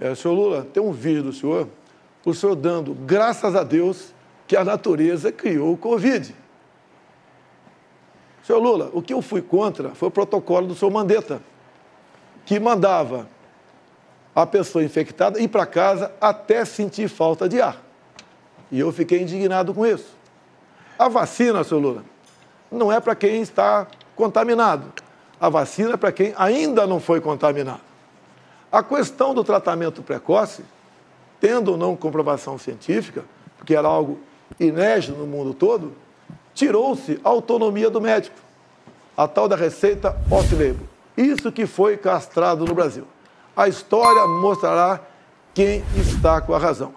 É, senhor Lula, tem um vídeo do senhor, o senhor dando graças a Deus que a natureza criou o Covid. Senhor Lula, o que eu fui contra foi o protocolo do senhor Mandetta, que mandava a pessoa infectada ir para casa até sentir falta de ar. E eu fiquei indignado com isso. A vacina, senhor Lula, não é para quem está contaminado. A vacina é para quem ainda não foi contaminado. A questão do tratamento precoce, tendo ou não comprovação científica, porque era algo inédito no mundo todo, tirou-se a autonomia do médico, a tal da receita off-label. Isso que foi castrado no Brasil. A história mostrará quem está com a razão.